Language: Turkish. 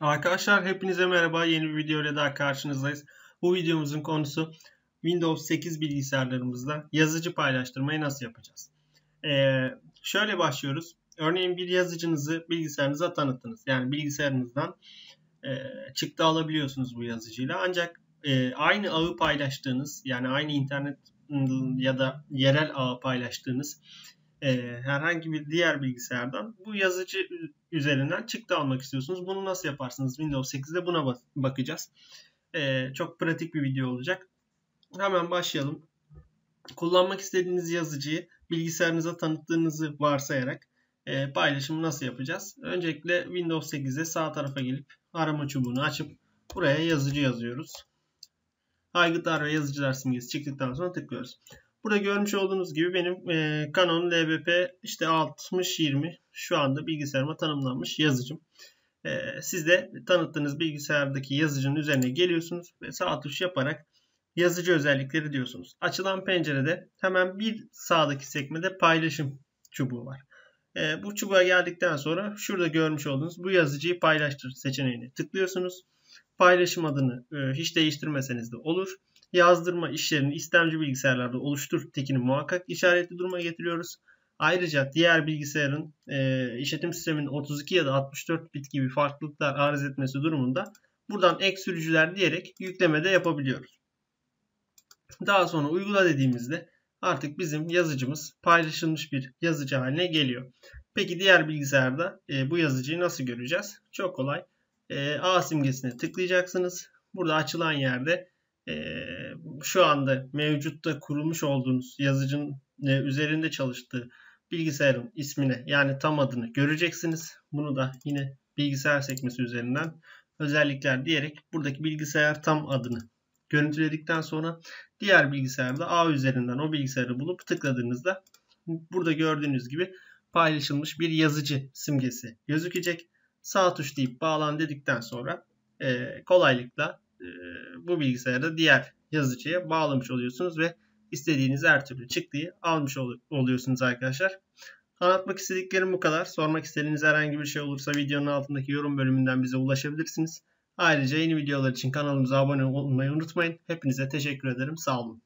Arkadaşlar hepinize merhaba. Yeni bir video ile daha karşınızdayız. Bu videomuzun konusu Windows 8 bilgisayarlarımızda yazıcı paylaştırmayı nasıl yapacağız? Ee, şöyle başlıyoruz. Örneğin bir yazıcınızı bilgisayarınıza tanıttınız. Yani bilgisayarınızdan e, çıktı alabiliyorsunuz bu yazıcıyla. Ancak e, aynı ağı paylaştığınız yani aynı internet ya da yerel ağı paylaştığınız e, herhangi bir diğer bilgisayardan bu yazıcı üzerinden çıktı almak istiyorsunuz. Bunu nasıl yaparsınız? Windows 8'de buna bakacağız. E, çok pratik bir video olacak. Hemen başlayalım. Kullanmak istediğiniz yazıcıyı bilgisayarınıza tanıttığınızı varsayarak e, paylaşımı nasıl yapacağız? Öncelikle Windows 8'e sağ tarafa gelip arama çubuğunu açıp buraya yazıcı yazıyoruz. Aygıtlar ve yazıcılar simgesi çıktıktan sonra tıklıyoruz. Burada görmüş olduğunuz gibi benim e, Canon LBP işte 6020 şu anda bilgisayarıma tanımlanmış yazıcım. E, siz de tanıttığınız bilgisayardaki yazıcının üzerine geliyorsunuz ve sağ tuş yaparak yazıcı özellikleri diyorsunuz. Açılan pencerede hemen bir sağdaki sekmede paylaşım çubuğu var. E, bu çubuğa geldikten sonra şurada görmüş olduğunuz bu yazıcıyı paylaştır seçeneğini tıklıyorsunuz. Paylaşım adını e, hiç değiştirmeseniz de olur yazdırma işlerini istemci bilgisayarlarda oluştur tekini muhakkak işaretli duruma getiriyoruz. Ayrıca diğer bilgisayarın e, işletim sisteminin 32 ya da 64 bit gibi farklılıklar arız etmesi durumunda buradan ek sürücüler diyerek yükleme de yapabiliyoruz. Daha sonra uygula dediğimizde artık bizim yazıcımız paylaşılmış bir yazıcı haline geliyor. Peki diğer bilgisayarda e, bu yazıcıyı nasıl göreceğiz? Çok kolay. E, A simgesine tıklayacaksınız. Burada açılan yerde e, şu anda mevcutta kurulmuş olduğunuz yazıcının e, üzerinde çalıştığı bilgisayarın ismini yani tam adını göreceksiniz. Bunu da yine bilgisayar sekmesi üzerinden özellikler diyerek buradaki bilgisayar tam adını görüntüledikten sonra diğer bilgisayarda A üzerinden o bilgisayarı bulup tıkladığınızda burada gördüğünüz gibi paylaşılmış bir yazıcı simgesi gözükecek. Sağ tuş deyip bağlan dedikten sonra e, kolaylıkla e, bu bilgisayarda diğer yazıcıya bağlamış oluyorsunuz ve istediğiniz her türlü çıktıyı almış oluyorsunuz arkadaşlar. Anlatmak istediklerim bu kadar. Sormak istediğiniz herhangi bir şey olursa videonun altındaki yorum bölümünden bize ulaşabilirsiniz. Ayrıca yeni videolar için kanalımıza abone olmayı unutmayın. Hepinize teşekkür ederim. Sağ olun.